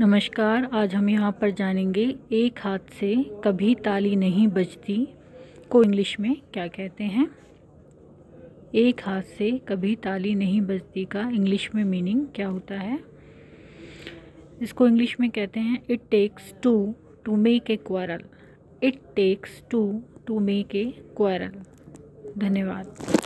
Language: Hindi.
नमस्कार, आज हम यहाँ पर जानेंगे एक हाथ से कभी ताली नहीं बजती, को इंग्लिश में क्या कहते हैं? एक हाथ से कभी ताली नहीं बजती का इंग्लिश में मीनिंग क्या होता है? इसको इंग्लिश में कहते हैं it takes two to make a quarrel it takes two to make a quarrel धन्यवाद।